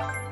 Bye.